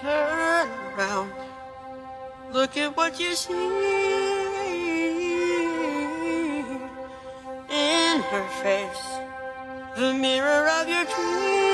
Turn around. Look at what you see in her face. The mirror of your dreams.